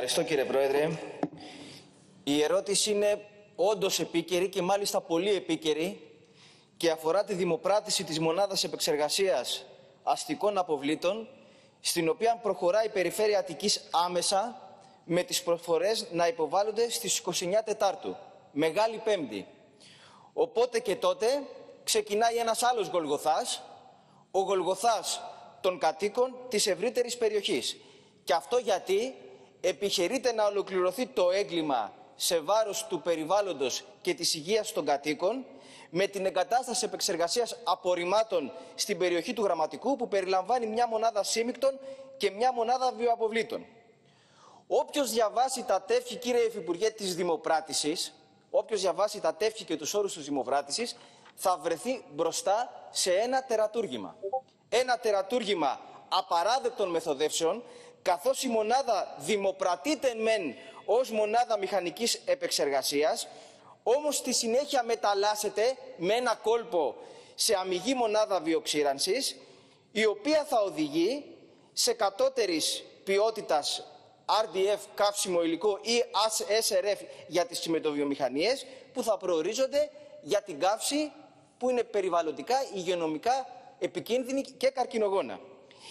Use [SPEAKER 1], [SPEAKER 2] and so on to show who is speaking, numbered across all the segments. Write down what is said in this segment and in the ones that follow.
[SPEAKER 1] Ευχαριστώ κύριε Πρόεδρε. Η ερώτηση είναι όντως επίκαιρη και μάλιστα πολύ επίκαιρη και αφορά τη δημοπράτηση της μονάδας επεξεργασίας αστικών αποβλήτων στην οποία προχωράει η Περιφέρεια Αττικής άμεσα με τις προφορές να υποβάλλονται στις 29 Τετάρτου, Μεγάλη Πέμπτη. Οπότε και τότε ξεκινάει ένας άλλος Γολγοθάς, ο Γολγοθάς των κατοίκων της ευρύτερης περιοχής. Και αυτό γιατί επιχειρείται να ολοκληρωθεί το έγκλημα σε βάρος του περιβάλλοντος και της υγείας των κατοίκων με την εγκατάσταση επεξεργασίας απορριμμάτων στην περιοχή του Γραμματικού που περιλαμβάνει μια μονάδα σύμικτων και μια μονάδα βιοαποβλήτων. Όποιος διαβάσει τα τεύχη, κύριε Υφυπουργέ, της Δημοπράτησης, όποιος διαβάσει τα τεύχη και τους όρους της Δημοπράτησης, θα βρεθεί μπροστά σε ένα τερατούργημα. Ένα τερατούργημα απαράδεκτων μεθοδεύσεων, καθώς η μονάδα δημοπρατείται μεν ως μονάδα μηχανικής επεξεργασίας, όμως στη συνέχεια μεταλλάσσεται με ένα κόλπο σε αμυγή μονάδα βιοξήρανσης, η οποία θα οδηγεί σε κατώτερης ποιότητας RDF καύσιμο υλικό ή SRF για τις τσιμεντοβιομηχανίες που θα προορίζονται για την καύση που είναι περιβαλλοντικά, υγειονομικά επικίνδυνη και καρκινογόνα.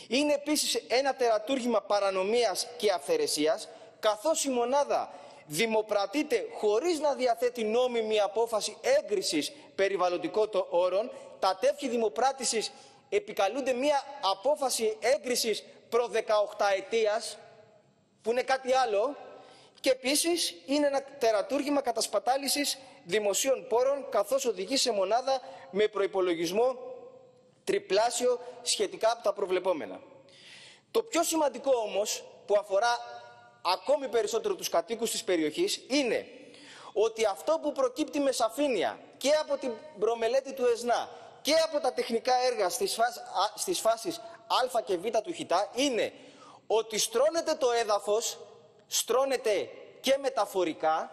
[SPEAKER 1] Είναι επίσης ένα τερατούργημα παρανομίας και αυθαιρεσίας καθώς η μονάδα δημοπρατείται χωρίς να διαθέτει νόμιμη απόφαση έγκρισης περιβαλλοντικών όρων, τα τεύχη δημοπράτησης επικαλούνται μία απόφαση έγκρισης προ 18 ετίας, που είναι κάτι άλλο, και επίσης είναι ένα τερατούργημα κατασπατάλησης δημοσίων πόρων, καθώς οδηγεί σε μονάδα με προϋπολογισμό τριπλάσιο σχετικά από τα προβλεπόμενα. Το πιο σημαντικό όμως που αφορά ακόμη περισσότερο τους κατοίκους της περιοχής είναι ότι αυτό που προκύπτει με σαφήνεια και από την προμελέτη του ΕΣΝΑ και από τα τεχνικά έργα στις, φάσεις, στις φάσεις Α και Β του ΧΙΤΑ είναι ότι στρώνεται το έδαφος, στρώνεται και μεταφορικά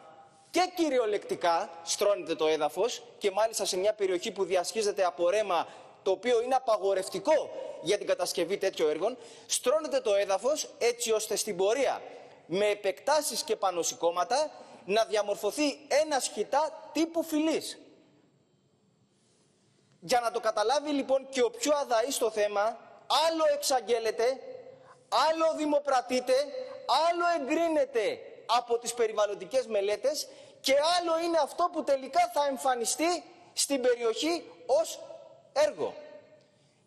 [SPEAKER 1] και κυριολεκτικά στρώνεται το έδαφος και μάλιστα σε μια περιοχή που διασχίζεται από ρέμα το οποίο είναι απαγορευτικό για την κατασκευή τέτοιων έργων, στρώνεται το έδαφος έτσι ώστε στην πορεία με επεκτάσεις και πανωσικώματα να διαμορφωθεί ένα σχητά τύπου φυλής. Για να το καταλάβει λοιπόν και ο πιο αδαής στο θέμα, άλλο εξαγγέλλεται, άλλο δημοπρατείται, άλλο εγκρίνεται από τις περιβαλλοντικές μελέτες και άλλο είναι αυτό που τελικά θα εμφανιστεί στην περιοχή ως έργο.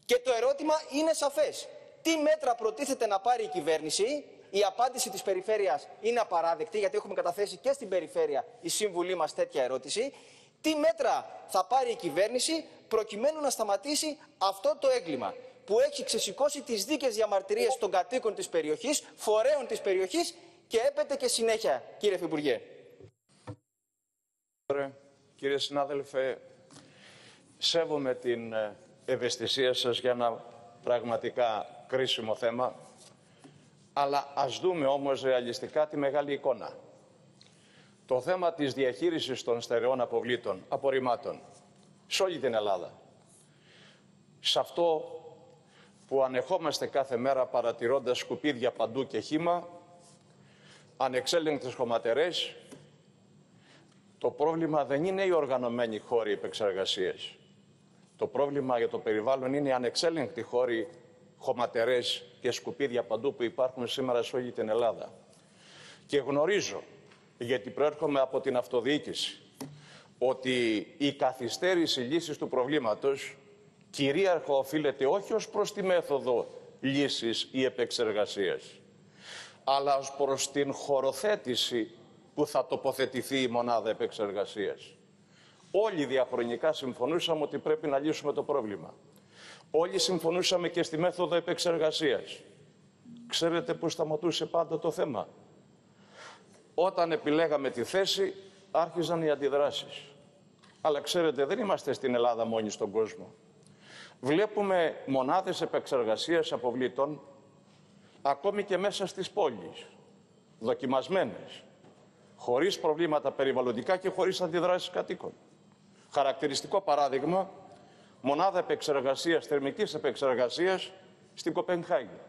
[SPEAKER 1] Και το ερώτημα είναι σαφές. Τι μέτρα προτίθεται να πάρει η κυβέρνηση; Η απάντηση της περιφέρειας είναι απαράδεκτη, γιατί έχουμε καταθέσει και στην περιφέρεια η σύμβουλή μας τέτοια ερώτηση. Τι μέτρα θα πάρει η κυβέρνηση προκειμένου να σταματήσει αυτό το έγκλημα που έχει ξεσηκώσει τις δίκες διαμαρτυρίες των κατοίκων της περιοχής, φορέων της περιοχής και έπεται και συνέχεια, κύριε Φιμπουργέ.
[SPEAKER 2] Κύριε συνάδελφε, σέβομαι την ε, ευαισθησία σας για ένα πραγματικά κρίσιμο θέμα αλλά ας δούμε όμως ρεαλιστικά τη μεγάλη εικόνα. Το θέμα της διαχείρισης των στερεών αποβλήτων, απορριμμάτων, σε όλη την Ελλάδα. Σε αυτό που ανεχόμαστε κάθε μέρα παρατηρώντας σκουπίδια παντού και χήμα, ανεξέλεγκτες χωματερές, το πρόβλημα δεν είναι οι οργανωμένοι χώροι επεξεργασίες. Το πρόβλημα για το περιβάλλον είναι οι ανεξέλεγκτοι χώροι χωματερές και σκουπίδια παντού που υπάρχουν σήμερα σε όλη την Ελλάδα. Και γνωρίζω, γιατί προέρχομαι από την αυτοδιοίκηση, ότι η καθυστέρηση λύσης του προβλήματος κυρίαρχο οφείλεται όχι ως προς τη μέθοδο λύσης ή επεξεργασίας, αλλά ως προς την χωροθέτηση που θα τοποθετηθεί η μονάδα επεξεργασίας. Όλοι διαχρονικά συμφωνούσαμε ότι πρέπει να λύσουμε το πρόβλημα. Όλοι συμφωνούσαμε και στη μέθοδο επεξεργασίας. Ξέρετε πού σταματούσε πάντα το θέμα; Όταν επιλέγαμε τη θέση, άρχιζαν οι αντιδράσεις. Αλλά ξέρετε, δεν είμαστε στην Ελλάδα μόνοι στον κόσμο. Βλέπουμε μονάδες επεξεργασίας αποβλήτων ακόμη και μέσα στις πόλεις, δοκιμασμένες, χωρίς προβλήματα περιβαλλοντικά και χωρίς αντιδράσεις κατοίκων. Χαρακτηριστικό παράδειγμα, μονάδα επεξεργασίας, θερμικής επεξεργασίας στην Κοπενχάγη.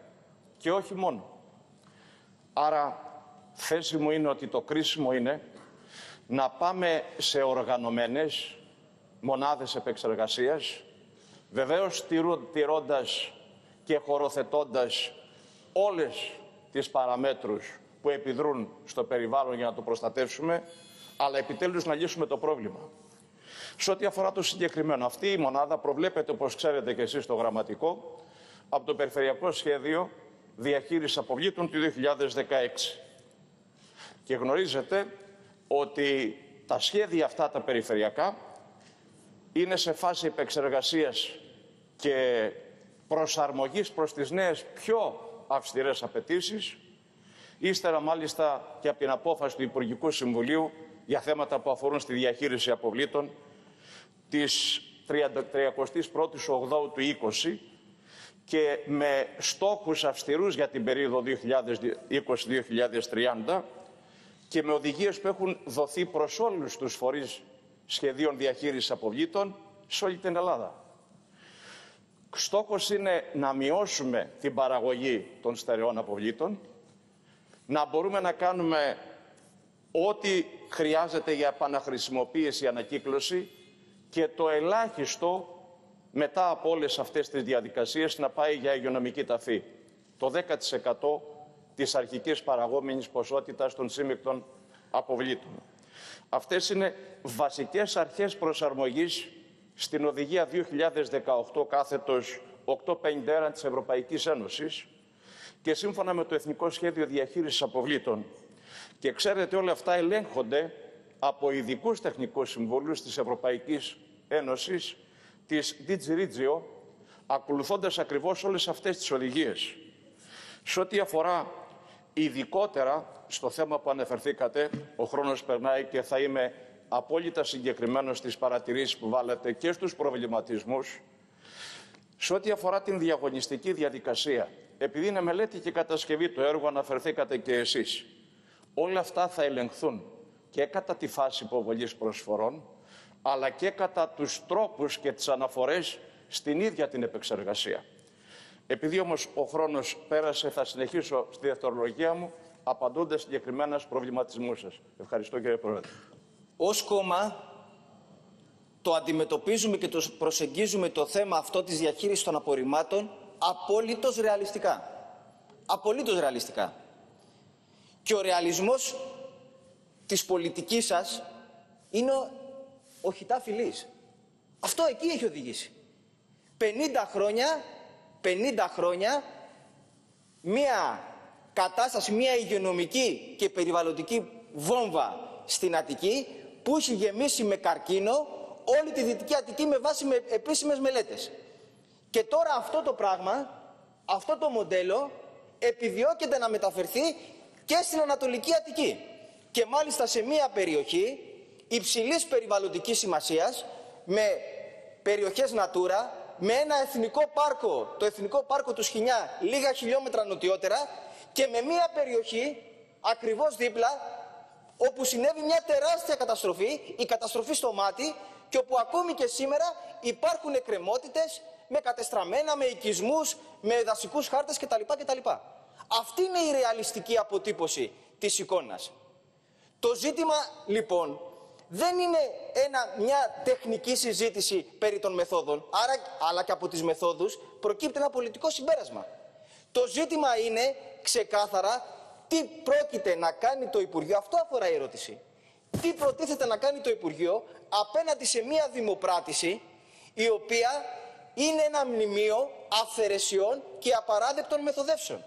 [SPEAKER 2] Και όχι μόνο. Άρα θέση μου είναι ότι το κρίσιμο είναι να πάμε σε οργανωμένες μονάδες επεξεργασίας, βεβαίως τηρώντας και χωροθετώντας όλες τις παραμέτρους που επιδρούν στο περιβάλλον για να το προστατεύσουμε, αλλά επιτέλους να λύσουμε το πρόβλημα. Σε ό,τι αφορά το συγκεκριμένο, αυτή η μονάδα προβλέπεται, όπως ξέρετε και εσείς στο γραμματικό, από το Περιφερειακό Σχέδιο Διαχείρισης Αποβλήτων του 2016. Και γνωρίζετε ότι τα σχέδια αυτά τα περιφερειακά είναι σε φάση επεξεργασίας και προσαρμογής προς τις νέες πιο αυστηρές απαιτήσεις, ύστερα μάλιστα και από την απόφαση του Υπουργικού Συμβουλίου για θέματα που αφορούν στη διαχείριση αποβλήτων της 31ης Οκτώου του 20 και με στόχους αυστηρούς για την περίοδο 2020-2030 και με οδηγίες που έχουν δοθεί προς όλους τους φορείς σχεδίων διαχείρισης αποβλήτων σε όλη την Ελλάδα. Στόχος είναι να μειώσουμε την παραγωγή των στερεών αποβλήτων, να μπορούμε να κάνουμε ό,τι χρειάζεται για επαναχρησιμοποίηση, ανακύκλωση και το ελάχιστο μετά από όλες αυτές τις διαδικασίες να πάει για υγειονομική ταφή. Το 10% της αρχικής παραγόμενης ποσότητας των σύμμικτων αποβλήτων. Αυτές είναι βασικές αρχές προσαρμογής στην Οδηγία 2018 κάθετος 851 της Ευρωπαϊκής Ένωσης και σύμφωνα με το Εθνικό Σχέδιο Διαχείρισης Αποβλήτων. Και ξέρετε όλα αυτά ελέγχονται από ειδικούς τεχνικούς συμβούλους της Ευρωπαϊκής Ένωσης, της DigiRigio, ακολουθώντας ακριβώς όλες αυτές τις οδηγίες. Σε ό,τι αφορά ειδικότερα στο θέμα που αναφερθήκατε, ο χρόνος περνάει και θα είμαι απόλυτα συγκεκριμένος στις παρατηρήσεις που βάλατε και στους προβληματισμούς, σε ό,τι αφορά την διαγωνιστική διαδικασία, επειδή είναι μελέτη και κατασκευή του έργου, αναφερθήκατε και εσείς. Όλα αυτά θα ελεγχθούν και κατά τη φάση υποβολής προσφορών, αλλά και κατά τους τρόπους και τις αναφορές στην ίδια την επεξεργασία. Επειδή όμως ο χρόνος πέρασε, θα συνεχίσω στη δευτερολογία μου, απαντώντας συγκεκριμένα στους προβληματισμούς σας. Ευχαριστώ κύριε Πρόεδρε.
[SPEAKER 1] Ως κόμμα το αντιμετωπίζουμε και το προσεγγίζουμε το θέμα αυτό της διαχείρισης των απορριμμάτων απόλυτος ρεαλιστικά. Απολύτως ρεαλιστικά. Και ο ρεαλισμός της πολιτικής σας είναι ο χιτά φιλής. Αυτό εκεί έχει οδηγήσει. 50 χρόνια, 50 χρόνια, μία κατάσταση, μία υγειονομική και περιβαλλοντική βόμβα στην Αττική που έχει γεμίσει με καρκίνο όλη τη Δυτική Αττική με βάση με επίσημες μελέτες. Και τώρα αυτό το πράγμα, αυτό το μοντέλο επιδιώκεται να μεταφερθεί και στην Ανατολική Αττική. Και μάλιστα σε μία περιοχή υψηλής περιβαλλοντικής σημασίας με περιοχές Natura, με ένα εθνικό πάρκο, το εθνικό πάρκο του Σχοινιά, λίγα χιλιόμετρα νοτιότερα και με μία περιοχή ακριβώς δίπλα όπου συνέβη μια τεράστια καταστροφή, η καταστροφή στο μάτι και όπου ακόμη και σήμερα υπάρχουν εκκρεμότητες με κατεστραμμένα, με οικισμούς, με δασικούς χάρτες κτλ. κτλ. Αυτή είναι η ρεαλιστική αποτύπωση της εικόνας. Το ζήτημα λοιπόν δεν είναι ένα, μια τεχνική συζήτηση περί των μεθόδων, άρα, αλλά και από τις μεθόδους προκύπτει ένα πολιτικό συμπέρασμα. Το ζήτημα είναι ξεκάθαρα τι πρόκειται να κάνει το Υπουργείο, αυτό αφορά η ερώτηση. Τι προτίθεται να κάνει το Υπουργείο απέναντι σε μια δημοπράτηση η οποία είναι ένα μνημείο αυθαιρεσιών και απαράδεκτων μεθοδεύσεων.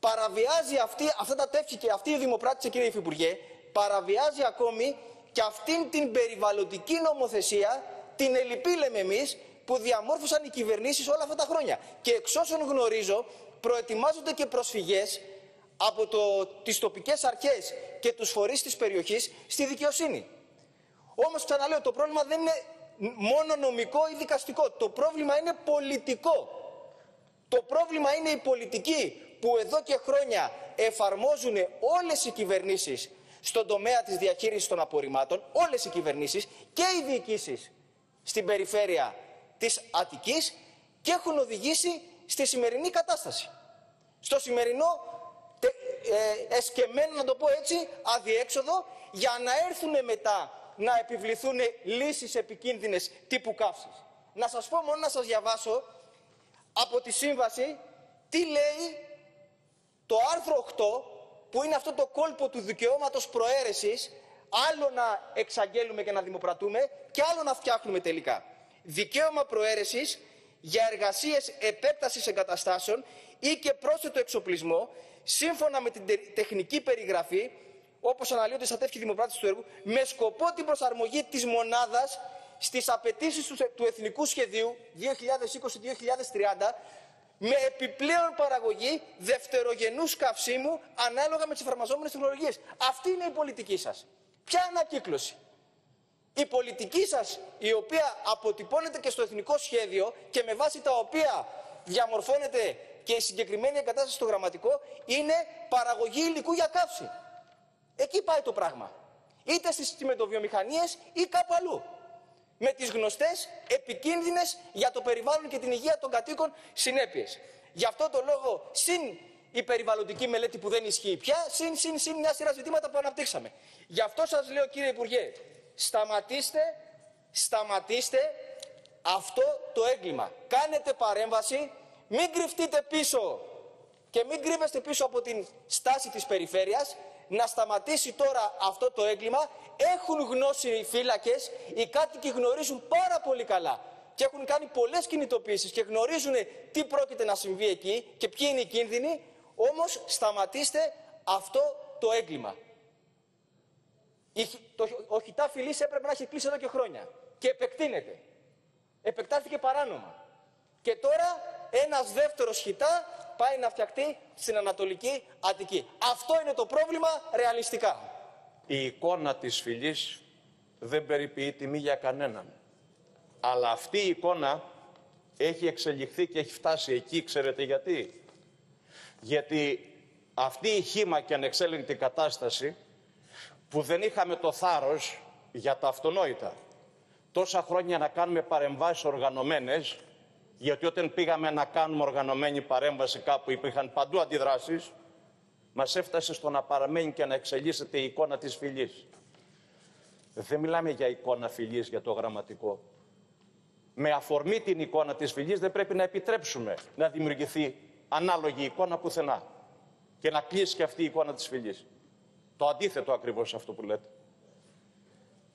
[SPEAKER 1] Παραβιάζει αυτή, αυτά τα τεύχη και αυτή η δημοπράτηση, κύριε Υφυπουργέ, παραβιάζει ακόμη και αυτήν την περιβαλλοντική νομοθεσία, την ελληπή λέμε εμείς, που διαμόρφωσαν οι κυβερνήσεις όλα αυτά τα χρόνια. Και εξ όσων γνωρίζω, προετοιμάζονται και προσφυγές από το, τις τοπικές αρχές και τους φορείς της περιοχής στη δικαιοσύνη. Όμως ξαναλέω, το πρόβλημα δεν είναι μόνο νομικό ή δικαστικό. Το πρόβλημα είναι πολιτικό. Το πρόβλημα είναι οι πολιτικοί που εδώ και χρόνια εφαρμόζουν όλες οι κυβερνήσεις στον τομέα της διαχείρισης των απορριμμάτων, όλες οι κυβερνήσεις και οι διοικήσεις στην περιφέρεια της Αττικής και έχουν οδηγήσει στη σημερινή κατάσταση. Στο σημερινό ε, εσκεμμένο, να το πω έτσι, αδιέξοδο, για να έρθουν μετά να επιβληθούν λύσεις επικίνδυνες τύπου καύσης. Να σας πω μόνο να σας διαβάσω από τη σύμβαση τι λέει το άρθρο 8 που είναι αυτό το κόλπο του δικαιώματος προαίρεσης άλλο να εξαγγέλουμε και να δημοπρατούμε και άλλο να φτιάχνουμε τελικά. Δικαίωμα προαίρεσης για εργασίες επέκτασης εγκαταστάσεων ή και πρόσθετο εξοπλισμό σύμφωνα με την τεχνική περιγραφή όπως αναλύονται στα τεύχη δημοπράτησης του έργου με σκοπό την προσαρμογή της μονάδας στις απαιτήσεις του Εθνικού Σχεδίου 2020-2030 με επιπλέον παραγωγή δευτερογενούς καυσίμου ανάλογα με τις εφαρμοζόμενες τεχνολογίες. Αυτή είναι η πολιτική σας. Ποια ανακύκλωση. Η πολιτική σας η οποία αποτυπώνεται και στο εθνικό σχέδιο και με βάση τα οποία διαμορφώνεται και η συγκεκριμένη εγκατάσταση στο γραμματικό είναι παραγωγή υλικού για καύση. Εκεί πάει το πράγμα. Είτε στις τσιμεντοβιομηχανίες ή κάπου αλλού με τις γνωστές επικίνδυνες για το περιβάλλον και την υγεία των κατοίκων συνέπειες. Γι' αυτό το λόγο, συν η περιβαλλοντική μελέτη που δεν ισχύει πια, συν, συν, συν μια σειρά ζητήματα που αναπτύξαμε. Γι' αυτό σας λέω κύριε Υπουργέ, σταματήστε, σταματήστε αυτό το έγκλημα. Κάνετε παρέμβαση, μην κρυφτείτε πίσω και μην κρύβεστε πίσω από την στάση της περιφέρειας, να σταματήσει τώρα αυτό το έγκλημα. Έχουν γνώση οι φύλακες, οι κάτοικοι γνωρίζουν πάρα πολύ καλά και έχουν κάνει πολλές κινητοποίησεις και γνωρίζουν τι πρόκειται να συμβεί εκεί και ποιοι είναι οι κίνδυνοι, όμως σταματήστε αυτό το έγκλημα. Ο χιτά φυλής έπρεπε να έχει κλείσει εδώ και χρόνια και επεκτείνεται. Επεκτάθηκε παράνομα. Και τώρα ένας δεύτερος χιτά πάει να φτιαχτεί στην Ανατολική Αττική. Αυτό είναι το πρόβλημα ρεαλιστικά.
[SPEAKER 2] Η εικόνα της φυλής δεν περιποιεί τιμή για κανέναν. Αλλά αυτή η εικόνα έχει εξελιχθεί και έχει φτάσει εκεί, ξέρετε γιατί; Γιατί αυτή η χήμα και ανεξέλεγκτη κατάσταση που δεν είχαμε το θάρρος για τα αυτονόητα. Τόσα χρόνια να κάνουμε παρεμβάσεις οργανωμένες γιατί όταν πήγαμε να κάνουμε οργανωμένη παρέμβαση κάπου υπήρχαν παντού αντιδράσεις, μας έφτασε στο να παραμένει και να εξελίσσεται η εικόνα της φυλής. Δεν μιλάμε για εικόνα φυλής για το γραμματικό. Με αφορμή την εικόνα της φυλής δεν πρέπει να επιτρέψουμε να δημιουργηθεί ανάλογη εικόνα πουθενά και να κλείσει και αυτή η εικόνα της φυλής. Το αντίθετο ακριβώς αυτό που λέτε.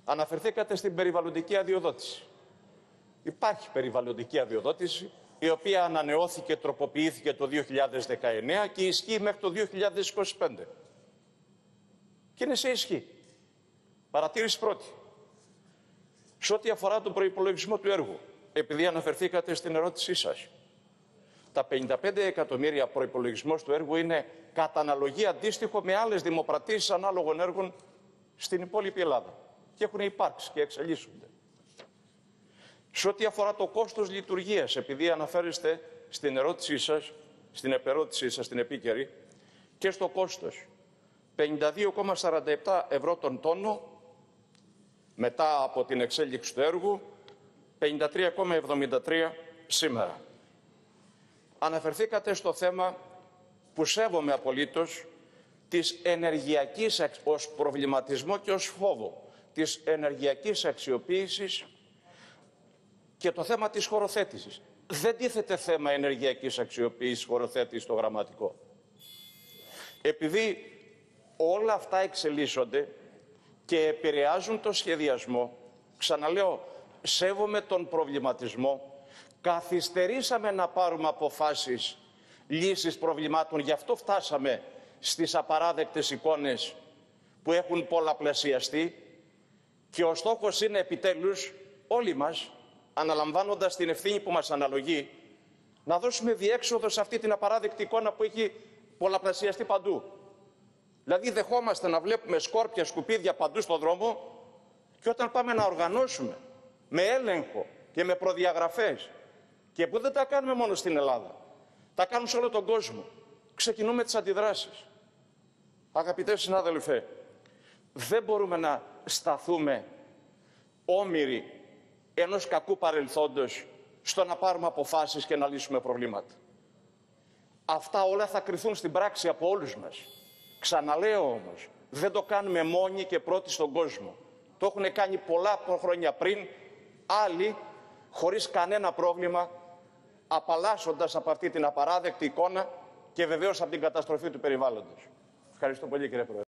[SPEAKER 2] Αναφερθήκατε στην περιβαλλοντική αδειοδότηση. Υπάρχει περιβαλλοντική αδειοδότηση, η οποία ανανεώθηκε, τροποποιήθηκε το 2019 και ισχύει μέχρι το 2025. Και είναι σε ισχύ. Παρατήρηση πρώτη. Σε ό,τι αφορά τον προϋπολογισμό του έργου, επειδή αναφερθήκατε στην ερώτησή σας, τα 55 εκατομμύρια προπολογισμό του έργου είναι κατά αναλογία αντίστοιχο με άλλες δημοπρατήσεις ανάλογων έργων στην υπόλοιπη Ελλάδα. Και έχουν υπάρξει και εξελίσσονται. Σε ό,τι αφορά το κόστος λειτουργίας, επειδή αναφέρεστε στην ερώτησή σας, στην επερώτησή σας, στην επίκαιρη, και στο κόστος. 52,47 ευρώ τον τόνο μετά από την εξέλιξη του έργου, 53,73 σήμερα. Αναφερθήκατε στο θέμα που σέβομαι απολύτως της ενεργειακής ως προβληματισμό και ως φόβο της ενεργειακής αξιοποίησης και το θέμα της χωροθέτησης. Δεν τίθεται θέμα ενεργειακής αξιοποίησης χωροθέτησης στο γραμματικό. Επειδή όλα αυτά εξελίσσονται και επηρεάζουν το σχεδιασμό, ξαναλέω, σέβομαι τον προβληματισμό, καθυστερήσαμε να πάρουμε αποφάσεις λύσεις προβλημάτων, γι' αυτό φτάσαμε στις απαράδεκτες εικόνες που έχουν πολλαπλασιαστεί και ο στόχος είναι επιτέλους όλοι μας αναλαμβάνοντας την ευθύνη που μας αναλογεί, να δώσουμε διέξοδο σε αυτή την απαράδεκτη εικόνα που έχει πολλαπλασιαστεί παντού. Δηλαδή δεχόμαστε να βλέπουμε σκόρπια, σκουπίδια παντού στον δρόμο και όταν πάμε να οργανώσουμε με έλεγχο και με προδιαγραφές και που δεν τα κάνουμε μόνο στην Ελλάδα, τα κάνουν σε όλο τον κόσμο. Ξεκινούμε τις αντιδράσεις. Αγαπητέ συνάδελφε, δεν μπορούμε να σταθούμε όμοιροι ενός κακού παρελθόντος στο να πάρουμε αποφάσεις και να λύσουμε προβλήματα. Αυτά όλα θα κρυθούν στην πράξη από όλους μας. Ξαναλέω όμως, δεν το κάνουμε μόνοι και πρώτοι στον κόσμο. Το έχουν κάνει πολλά χρόνια πριν, άλλοι, χωρίς κανένα πρόβλημα, απαλλάσσοντας από αυτή την απαράδεκτη εικόνα και βεβαίως από την καταστροφή του περιβάλλοντος. Ευχαριστώ πολύ κύριε Πρόεδρε.